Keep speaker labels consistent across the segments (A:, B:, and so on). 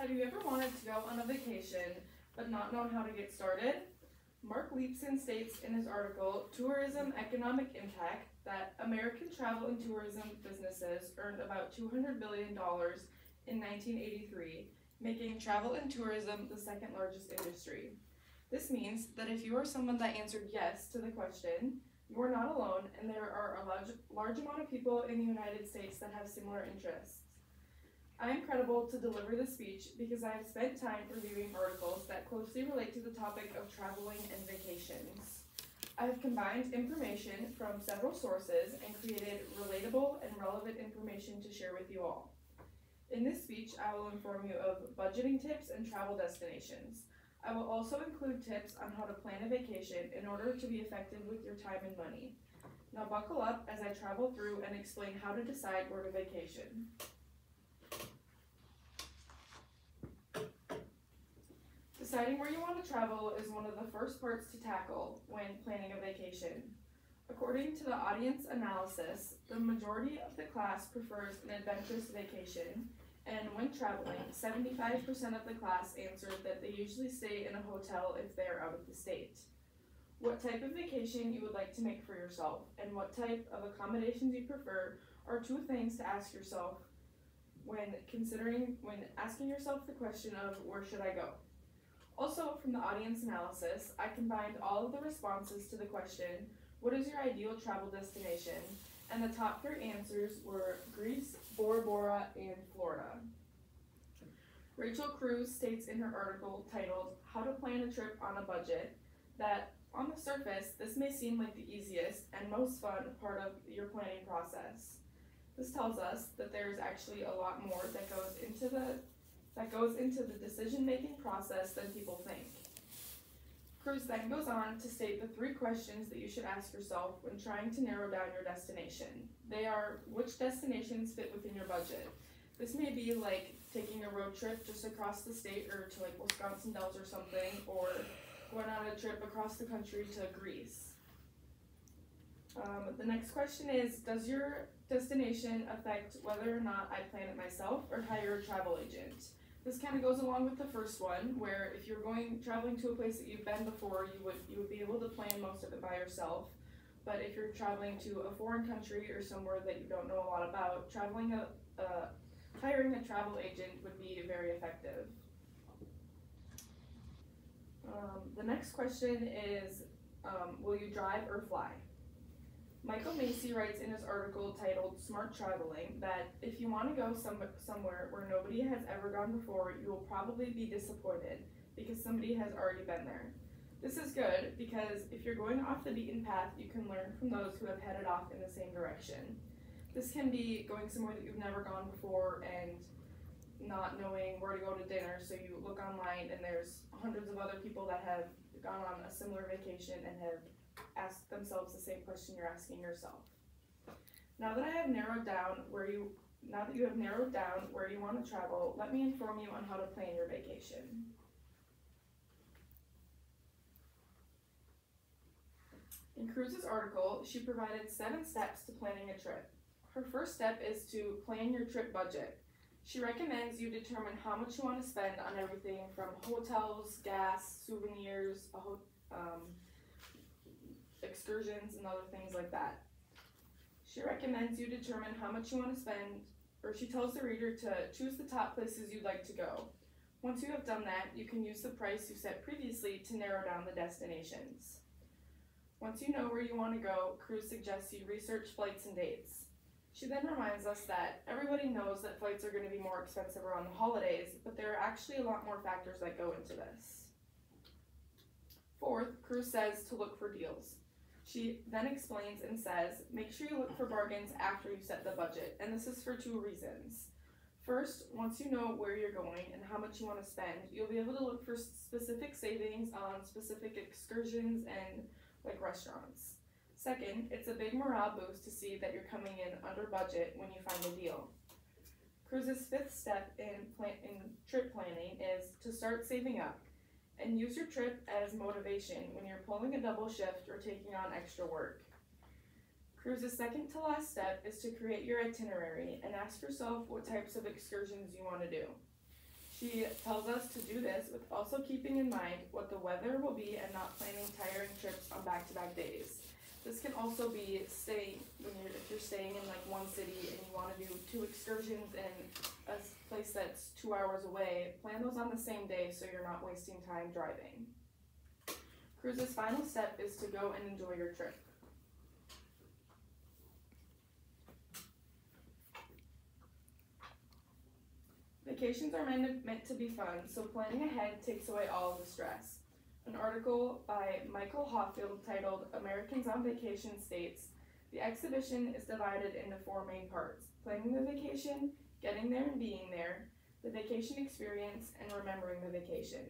A: Have you ever wanted to go on a vacation but not known how to get started? Mark Leepson states in his article, Tourism Economic Impact, that American travel and tourism businesses earned about $200 billion in 1983, making travel and tourism the second largest industry. This means that if you are someone that answered yes to the question, you are not alone, and there are a large, large amount of people in the United States that have similar interests. I am credible to deliver this speech because I have spent time reviewing articles that closely relate to the topic of traveling and vacations. I have combined information from several sources and created relatable and relevant information to share with you all. In this speech, I will inform you of budgeting tips and travel destinations. I will also include tips on how to plan a vacation in order to be effective with your time and money. Now buckle up as I travel through and explain how to decide where to vacation. Deciding where you want to travel is one of the first parts to tackle when planning a vacation. According to the audience analysis, the majority of the class prefers an adventurous vacation, and when traveling, 75% of the class answered that they usually stay in a hotel if they are out of the state. What type of vacation you would like to make for yourself and what type of accommodations you prefer are two things to ask yourself when considering when asking yourself the question of where should I go? Also, from the audience analysis, I combined all of the responses to the question, what is your ideal travel destination? And the top three answers were Greece, Bora Bora, and Florida. Rachel Cruz states in her article titled, How to Plan a Trip on a Budget, that on the surface, this may seem like the easiest and most fun part of your planning process. This tells us that there's actually a lot more that goes into the that goes into the decision-making process than people think. Cruz then goes on to state the three questions that you should ask yourself when trying to narrow down your destination. They are, which destinations fit within your budget? This may be like taking a road trip just across the state or to like Wisconsin Dells or something, or going on a trip across the country to Greece. Um, the next question is, does your destination affect whether or not I plan it myself or hire a travel agent? This kind of goes along with the first one, where if you're going traveling to a place that you've been before, you would you would be able to plan most of it by yourself. But if you're traveling to a foreign country or somewhere that you don't know a lot about, traveling a, hiring a travel agent would be very effective. Um, the next question is, um, will you drive or fly? Michael Macy writes in his article titled Smart Traveling that if you want to go some, somewhere where nobody has ever gone before, you will probably be disappointed because somebody has already been there. This is good because if you're going off the beaten path, you can learn from those who have headed off in the same direction. This can be going somewhere that you've never gone before and not knowing where to go to dinner, so you look online and there's hundreds of other people that have gone on a similar vacation and have asked themselves the same question you're asking yourself. Now that I have narrowed down where you now that you have narrowed down where you want to travel, let me inform you on how to plan your vacation. In Cruz's article, she provided seven steps to planning a trip. Her first step is to plan your trip budget. She recommends you determine how much you want to spend on everything from hotels, gas, souvenirs, um, excursions, and other things like that. She recommends you determine how much you want to spend, or she tells the reader to choose the top places you'd like to go. Once you have done that, you can use the price you set previously to narrow down the destinations. Once you know where you want to go, Cruz suggests you research flights and dates. She then reminds us that everybody knows that flights are going to be more expensive around the holidays, but there are actually a lot more factors that go into this. Fourth, Cruz says to look for deals. She then explains and says, make sure you look for bargains after you set the budget, and this is for two reasons. First, once you know where you're going and how much you want to spend, you'll be able to look for specific savings on specific excursions and like restaurants. Second, it's a big morale boost to see that you're coming in under budget when you find a deal. Cruz's fifth step in, plan- in trip planning is to start saving up and use your trip as motivation when you're pulling a double shift or taking on extra work. Cruz's second to last step is to create your itinerary and ask yourself what types of excursions you want to do. She tells us to do this with also keeping in mind what the weather will be and not planning tiring trips on back-to-back days. This can also be staying when you're if you're staying in like one city and you want to do two excursions in a place that's two hours away. Plan those on the same day so you're not wasting time driving. Cruz's final step is to go and enjoy your trip. Vacations are meant to be fun, so planning ahead takes away all the stress. An article by Michael Hoffield titled Americans on Vacation states The exhibition is divided into four main parts planning the vacation, getting there and being there, the vacation experience, and remembering the vacation.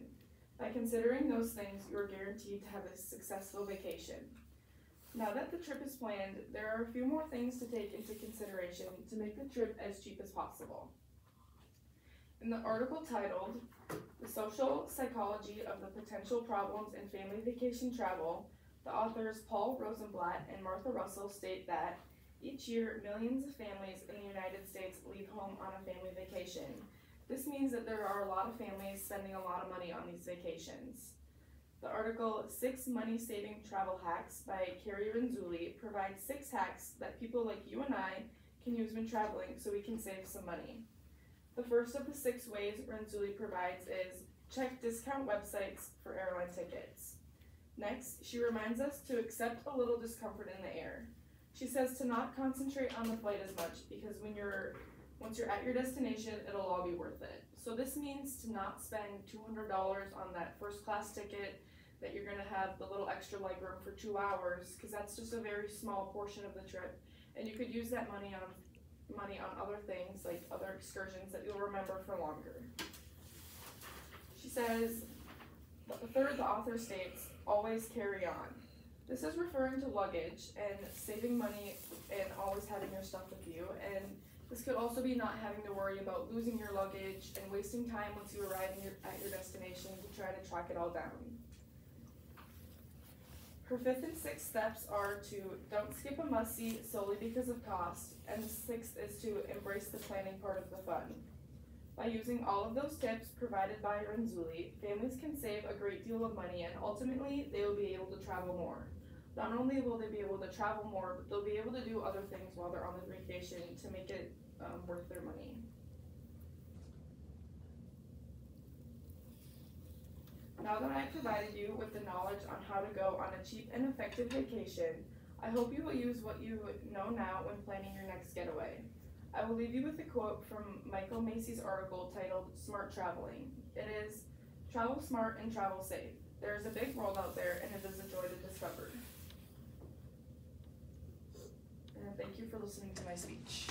A: By considering those things, you are guaranteed to have a successful vacation. Now that the trip is planned, there are a few more things to take into consideration to make the trip as cheap as possible. In the article titled The Social Psychology of the Potential Problems in Family Vacation Travel, the authors Paul Rosenblatt and Martha Russell state that each year millions of families in the United States leave home on a family vacation. This means that there are a lot of families spending a lot of money on these vacations. The article Six Money Saving Travel Hacks by Carrie Renzulli provides six hacks that people like you and I can use when traveling so we can save some money. The first of the six ways Renzulli provides is check discount websites for airline tickets. Next, she reminds us to accept a little discomfort in the air. She says to not concentrate on the flight as much because when you're once you're at your destination, it'll all be worth it. So this means to not spend $200 on that first class ticket that you're gonna have the little extra legroom for two hours because that's just a very small portion of the trip, and you could use that money on money on other things like other excursions that you'll remember for longer. She says, the third, the author states, always carry on. This is referring to luggage and saving money and always having your stuff with you. And this could also be not having to worry about losing your luggage and wasting time once you arrive your, at your destination to try to track it all down. Her fifth and sixth steps are to don't skip a must see solely because of cost, and sixth is to embrace the planning part of the fun. By using all of those tips provided by Renzulli, families can save a great deal of money and ultimately they will be able to travel more. Not only will they be able to travel more, but they'll be able to do other things while they're on the vacation to make it um, worth their money. Now that I've provided you with the knowledge on how to go on a cheap and effective vacation, I hope you will use what you know now when planning your next getaway. I will leave you with a quote from Michael Macy's article titled Smart Traveling. It is Travel smart and travel safe. There is a big world out there and it is a joy to discover. And thank you for listening to my speech.